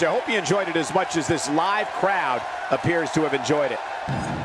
I hope you enjoyed it as much as this live crowd appears to have enjoyed it.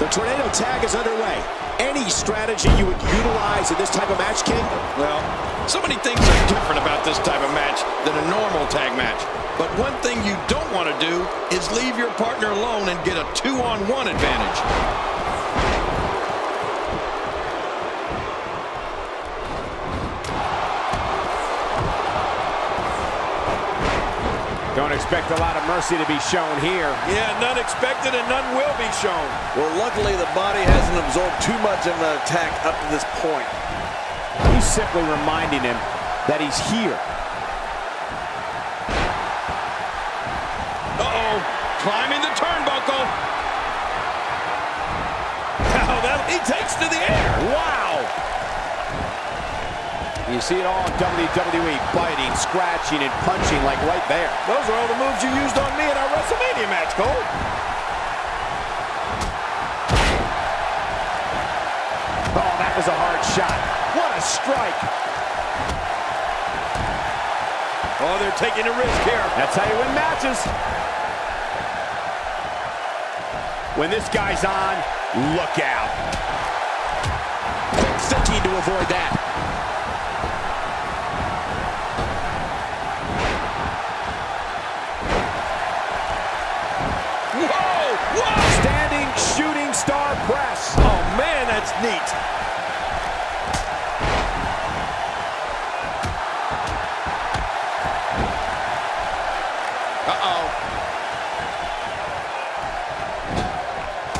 The tornado tag is underway. Any strategy you would utilize in this type of match, King? Well, so many things are different about this type of match than a normal tag match. But one thing you don't want to do is leave your partner alone and get a two-on-one advantage. Don't expect a lot of mercy to be shown here. Yeah, none expected and none will be shown. Well, luckily the body hasn't absorbed too much of an attack up to this point. He's simply reminding him that he's here. Uh-oh, climbing the turnbuckle. Now that he takes to the air. Wow. You see it all in WWE, biting, scratching, and punching like right there. Those are all the moves you used on me in our WrestleMania match, Cole. Oh, that was a hard shot. What a strike. Oh, they're taking a risk here. That's how you win matches. When this guy's on, look out. Thinking to avoid that. Neat. Uh-oh.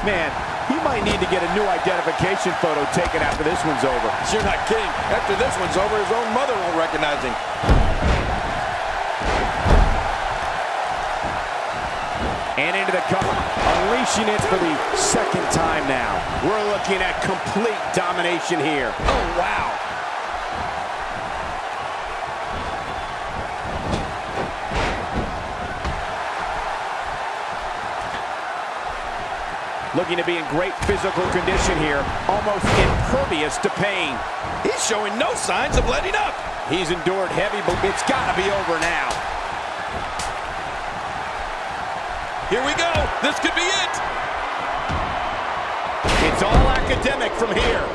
Man, he might need to get a new identification photo taken after this one's over. You're not kidding. After this one's over, his own mother won't recognize him. And into the cover, unleashing it for the second time now. We're looking at complete domination here. Oh, wow. Looking to be in great physical condition here, almost impervious to pain. He's showing no signs of letting up. He's endured heavy, but it's got to be over now. Here we go. This could be it. It's all academic from here.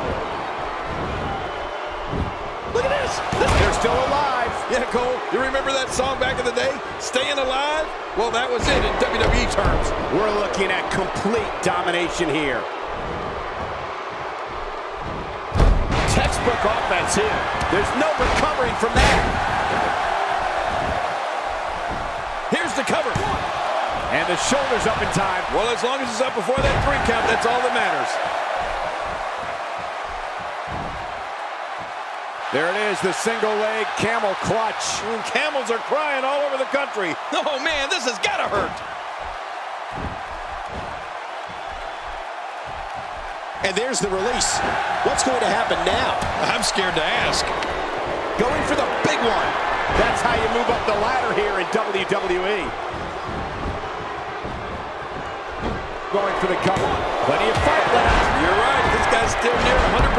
Look at this. They're still alive. Yeah, Cole, you remember that song back in the day? Staying Alive? Well, that was it in WWE terms. We're looking at complete domination here. Textbook offense here. There's no recovering from that. Here's the cover. And the shoulders up in time. Well, as long as it's up before that three count, that's all that matters. There it is, the single leg camel clutch. And camels are crying all over the country. Oh, man, this has got to hurt. And there's the release. What's going to happen now? I'm scared to ask. Going for the big one. That's how you move up the ladder here in WWE. Going for the cover. Plenty of fight left. You're right. This guy's still near 100%.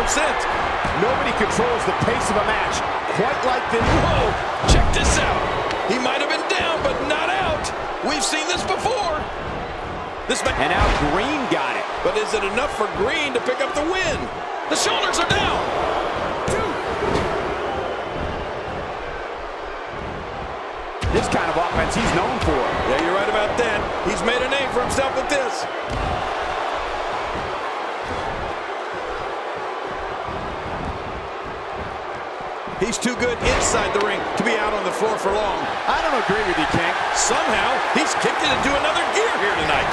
Nobody controls the pace of a match quite like this. Whoa, check this out. He might have been down, but not out. We've seen this before. This and now Green got it. But is it enough for Green to pick up the win? The shoulders are down. Two. This kind of offense he's known for. Yeah, you're right about that. He's made a name for himself with this. He's too good inside the ring to be out on the floor for long. I don't agree with you, King. Somehow, he's kicked it into another gear here tonight.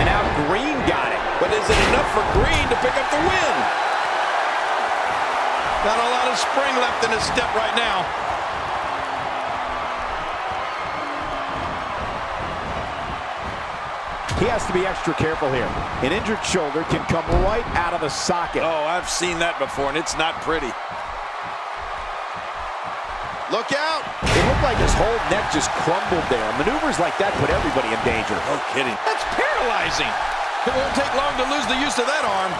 And now Green got it. But is it enough for Green to pick up the win? Not a lot of spring left in his step right now. He has to be extra careful here. An injured shoulder can come right out of the socket. Oh, I've seen that before, and it's not pretty. Look out! It looked like his whole neck just crumbled there. Maneuvers like that put everybody in danger. No kidding. That's paralyzing. It won't take long to lose the use of that arm.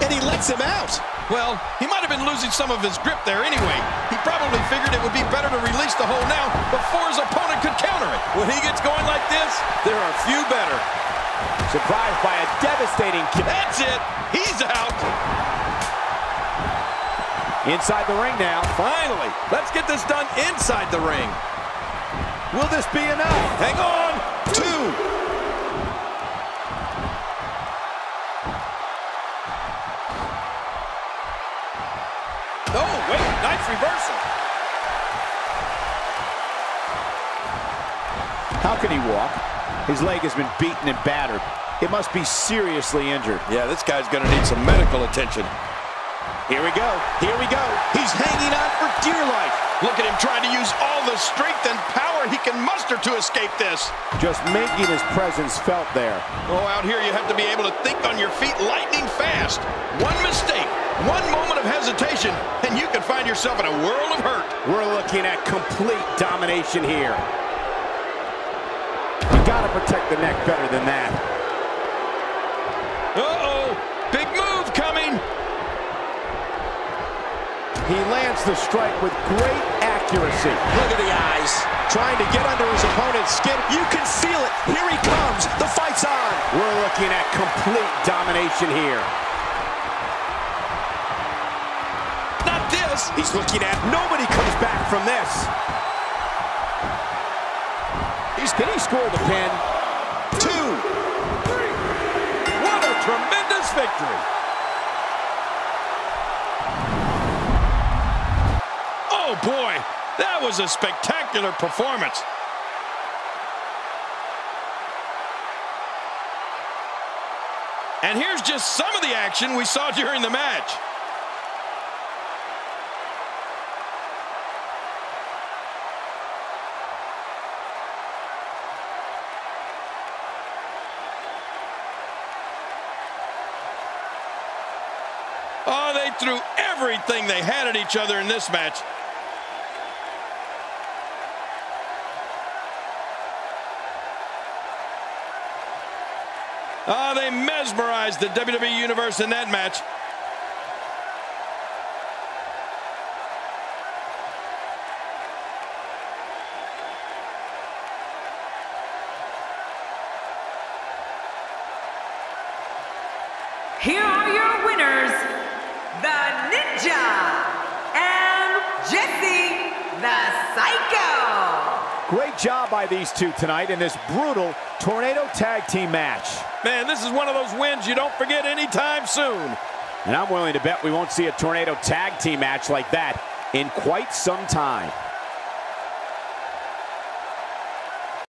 And he lets him out. Well, he might have been losing some of his grip there anyway. He probably figured it would be better to release the hold now When he gets going like this, there are few better. Surprised by a devastating kick. That's it. He's out. Inside the ring now. Finally. Let's get this done inside the ring. Will this be enough? Hang on. Two. Oh, wait. Nice reversal. How can he walk? His leg has been beaten and battered. It must be seriously injured. Yeah, this guy's going to need some medical attention. Here we go. Here we go. He's hanging on for dear life. Look at him trying to use all the strength and power he can muster to escape this. Just making his presence felt there. Oh, out here you have to be able to think on your feet lightning fast. One mistake, one moment of hesitation, and you can find yourself in a world of hurt. We're looking at complete domination here. You gotta protect the neck better than that. Uh-oh, big move coming. He lands the strike with great accuracy. Look at the eyes. Trying to get under his opponent's skin. You can feel it. Here he comes. The fight's on. We're looking at complete domination here. Not this. He's looking at nobody comes back from this. He's can he score the pin? Two. Three. What a tremendous victory. Oh, boy, that was a spectacular performance. And here's just some of the action we saw during the match. Oh, they threw everything they had at each other in this match. Oh, they mesmerized the WWE Universe in that match. Great job by these two tonight in this brutal Tornado Tag Team match. Man, this is one of those wins you don't forget anytime soon. And I'm willing to bet we won't see a Tornado Tag Team match like that in quite some time.